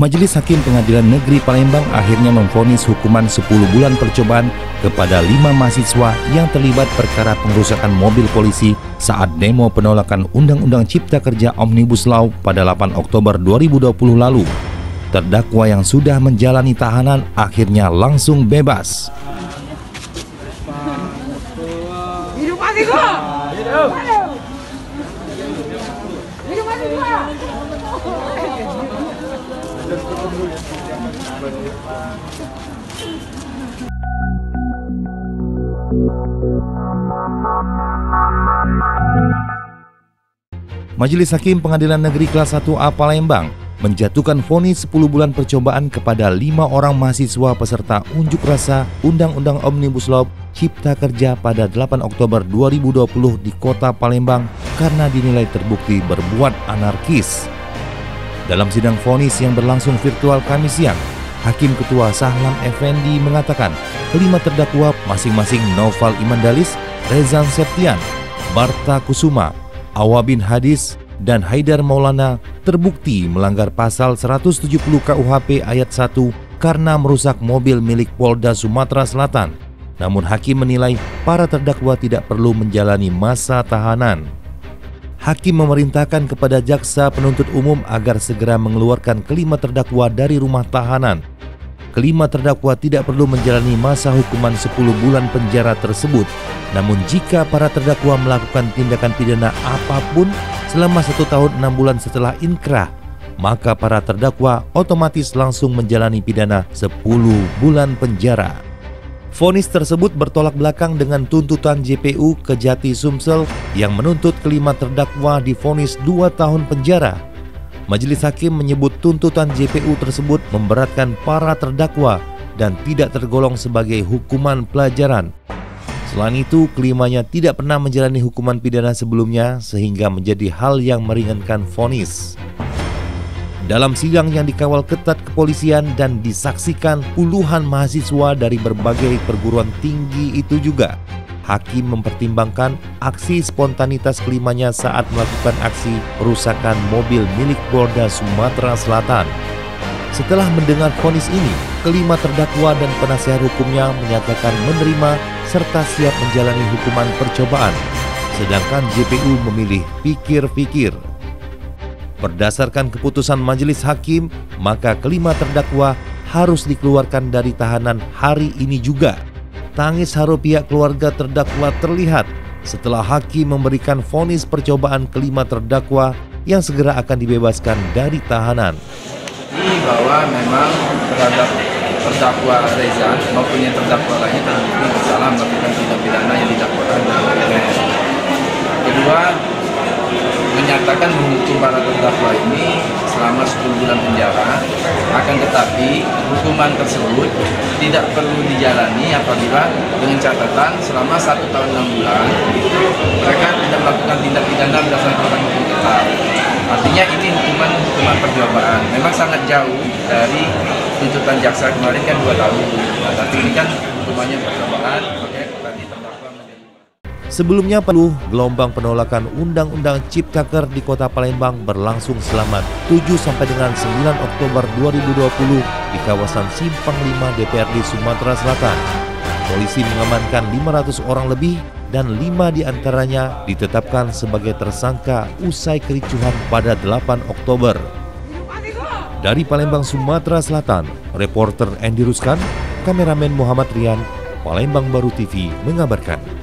Majelis Hakim Pengadilan Negeri Palembang akhirnya memvonis hukuman 10 bulan percobaan kepada lima mahasiswa yang terlibat perkara pengrusakan mobil polisi saat demo penolakan Undang-Undang Cipta Kerja Omnibus Law pada 8 Oktober 2020 lalu. Terdakwa yang sudah menjalani tahanan akhirnya langsung bebas. Hidup! Hidup! Majelis Hakim Pengadilan Negeri Kelas 1A Palembang menjatuhkan vonis 10 bulan percobaan kepada lima orang mahasiswa peserta unjuk rasa Undang-Undang Omnibus Law Cipta Kerja pada 8 Oktober 2020 di kota Palembang karena dinilai terbukti berbuat anarkis. Dalam sidang vonis yang berlangsung virtual Kamis siang, Hakim Ketua Sahlam Effendi mengatakan kelima terdakwa masing-masing Noval Imandalis, Rezan Septian, Barta Kusuma, Awabin Hadis, dan Haidar Maulana terbukti melanggar pasal 170 KUHP ayat 1 karena merusak mobil milik Polda Sumatera Selatan. Namun hakim menilai para terdakwa tidak perlu menjalani masa tahanan. Hakim memerintahkan kepada jaksa penuntut umum agar segera mengeluarkan kelima terdakwa dari rumah tahanan. Kelima terdakwa tidak perlu menjalani masa hukuman 10 bulan penjara tersebut. Namun jika para terdakwa melakukan tindakan pidana apa pun selama satu tahun enam bulan setelah inkrah, maka para terdakwa otomatis langsung menjalani pidana 10 bulan penjara. Vonis tersebut bertolak belakang dengan tuntutan JPU Kejati Sumsel yang menuntut kelima terdakwa divonis 2 tahun penjara. Majelis Hakim menyebut tuntutan JPU tersebut memberatkan para terdakwa dan tidak tergolong sebagai hukuman pelajaran. Selain itu, kelimanya tidak pernah menjalani hukuman pidana sebelumnya sehingga menjadi hal yang meringankan vonis. Dalam sidang yang dikawal ketat kepolisian dan disaksikan puluhan mahasiswa dari berbagai perguruan tinggi itu juga, Hakim mempertimbangkan aksi spontanitas kelimanya saat melakukan aksi perusakan mobil milik Polda Sumatera Selatan. Setelah mendengar vonis ini, kelima terdakwa dan penasihat hukumnya menyatakan menerima serta siap menjalani hukuman percobaan, sedangkan JPU memilih pikir-pikir. Berdasarkan keputusan majelis hakim, maka kelima terdakwa harus dikeluarkan dari tahanan hari ini juga. Tangis haru pihak keluarga terdakwa terlihat setelah hakim memberikan vonis percobaan kelima terdakwa yang segera akan dibebaskan dari tahanan. Bahwa memang terhadap terdakwa Reza maupun yang terdakwa lainnya terbukti bersalah melakukan tindak pidana yang didakwakan dengan menyatakan menghukum para terdakwa ini selama 10 bulan penjara akan tetapi hukuman tersebut tidak perlu dijalani apabila dengan catatan selama satu tahun enam bulan mereka tidak melakukan tindak pidana berdasarkan hukum tetap artinya ini hukuman hukuman percobaan memang sangat jauh dari tuntutan jaksa kemarin kan dua tahun. Nah, tapi ini kan hukumannya percobaan makanya tadi terdakwa menjadi Sebelumnya penuh gelombang penolakan Undang-Undang Ciptaker di Kota Palembang berlangsung selama 7 sampai dengan 9 Oktober 2020 di kawasan Simpang 5 DPRD Sumatera Selatan. Polisi mengamankan 500 orang lebih dan lima di antaranya ditetapkan sebagai tersangka usai kericuhan pada 8 Oktober. Dari Palembang, Sumatera Selatan, reporter Andy Ruskan, kameramen Muhammad Rian, Palembang Baru TV mengabarkan.